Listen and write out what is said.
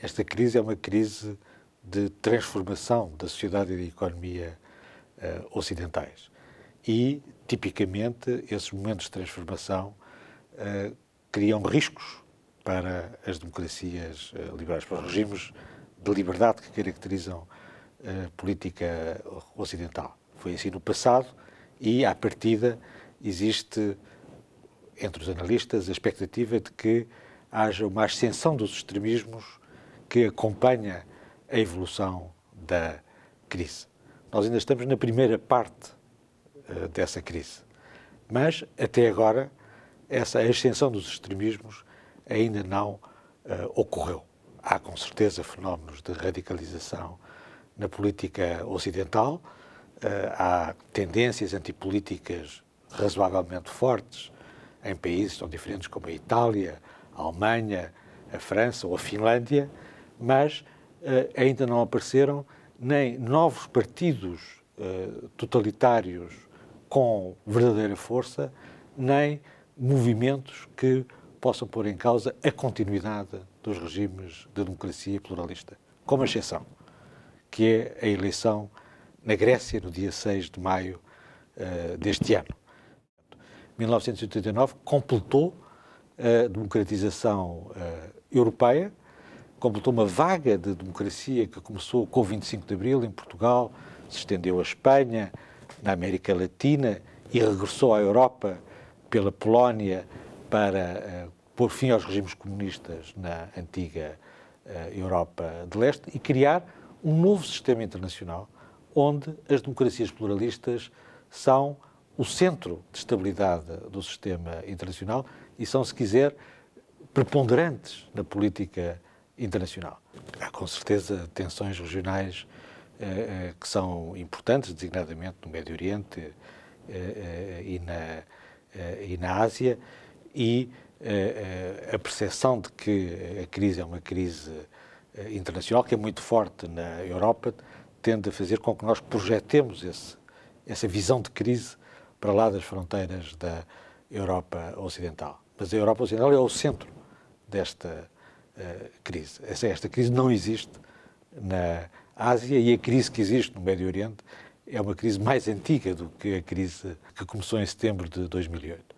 esta crise é uma crise de transformação da sociedade e da economia uh, ocidentais. E, tipicamente, esses momentos de transformação uh, criam riscos para as democracias uh, liberais, para os regimes de liberdade que caracterizam a política ocidental. Foi assim no passado e, à partida, existe entre os analistas a expectativa de que haja uma ascensão dos extremismos que acompanha a evolução da crise. Nós ainda estamos na primeira parte uh, dessa crise, mas até agora essa ascensão dos extremismos ainda não uh, ocorreu. Há com certeza fenómenos de radicalização na política ocidental, uh, há tendências antipolíticas razoavelmente fortes em países tão diferentes como a Itália, a Alemanha, a França ou a Finlândia, mas uh, ainda não apareceram nem novos partidos uh, totalitários com verdadeira força, nem movimentos que possam pôr em causa a continuidade dos regimes de democracia pluralista, com uma exceção, que é a eleição na Grécia no dia 6 de maio uh, deste ano. 1989 completou a democratização uh, europeia, completou uma vaga de democracia que começou com o 25 de Abril em Portugal, se estendeu à Espanha, na América Latina e regressou à Europa pela Polónia para uh, pôr fim aos regimes comunistas na antiga uh, Europa de Leste e criar um novo sistema internacional onde as democracias pluralistas são o centro de estabilidade do sistema internacional e são, se quiser, preponderantes na política internacional. Há com certeza tensões regionais eh, eh, que são importantes, designadamente no Médio Oriente eh, eh e, na, eh, e na Ásia, e eh, a percepção de que a crise é uma crise internacional, que é muito forte na Europa, tende a fazer com que nós projetemos esse, essa visão de crise para lá das fronteiras da Europa Ocidental. Mas a Europa Ocidental é o centro desta uh, crise. Essa, esta crise não existe na Ásia e a crise que existe no Médio Oriente é uma crise mais antiga do que a crise que começou em setembro de 2008.